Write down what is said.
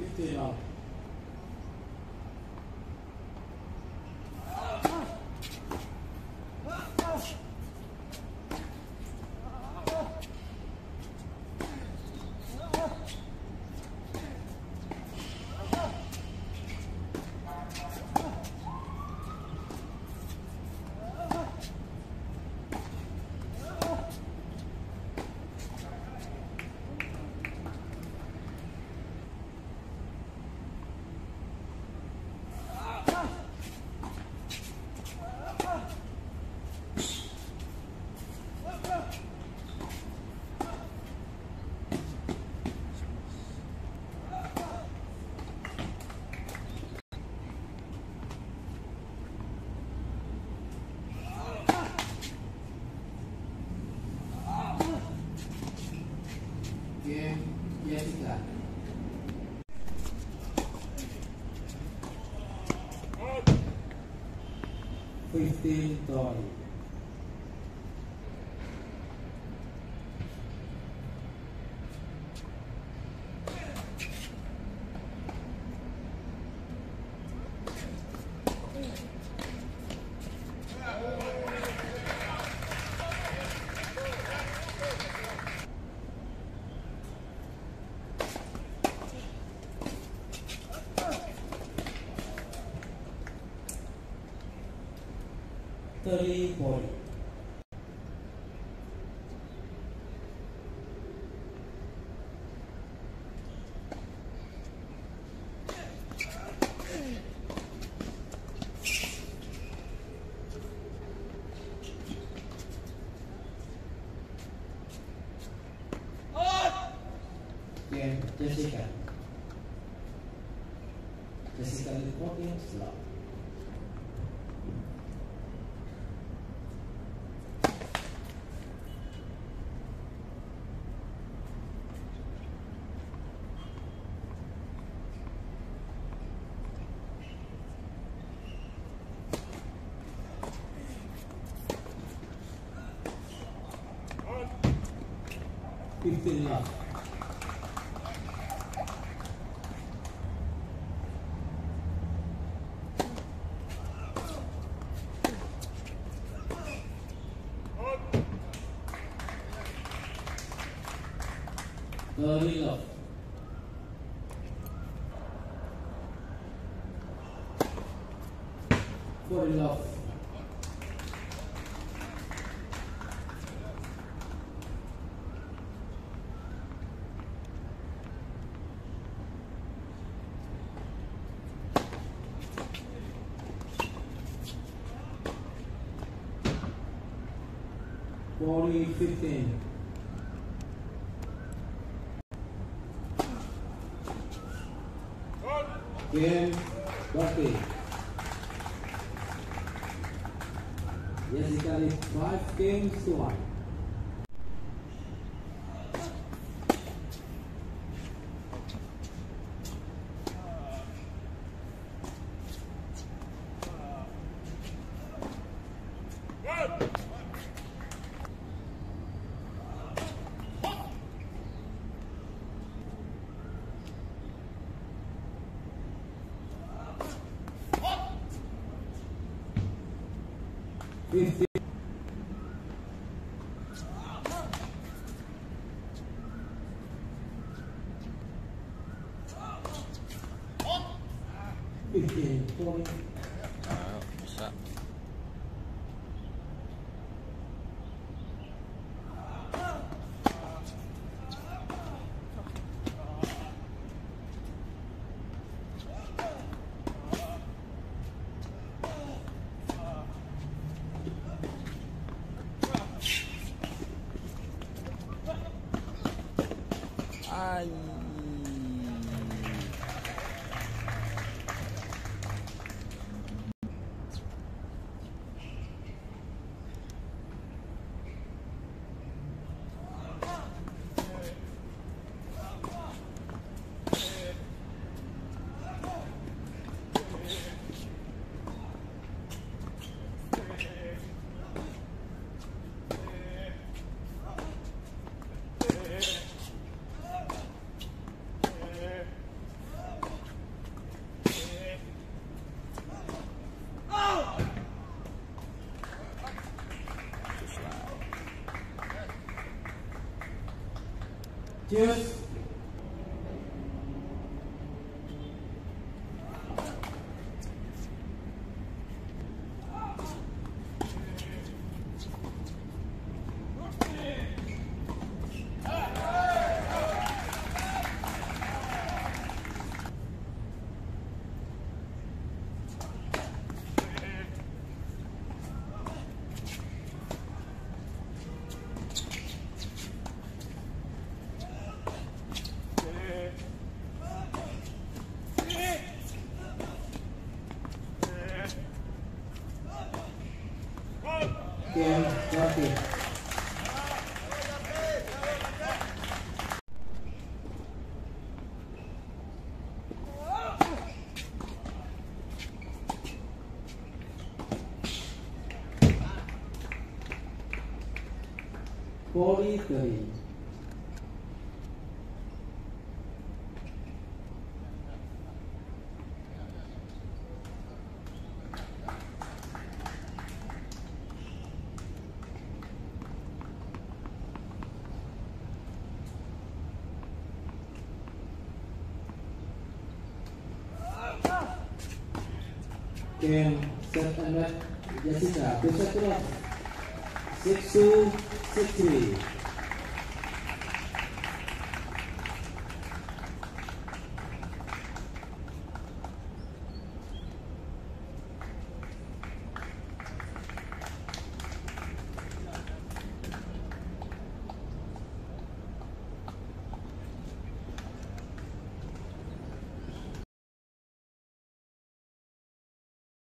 15 hours. 15 toy. Forty. Game Jessica. Jessica Licopia slot. Piriteria. Danilo. Forlov. only 15. Game, Buffy. Yes, it is five games to one. 15, 20, 20. Bye. 因为。玻璃可以。Set and Jessica, six three.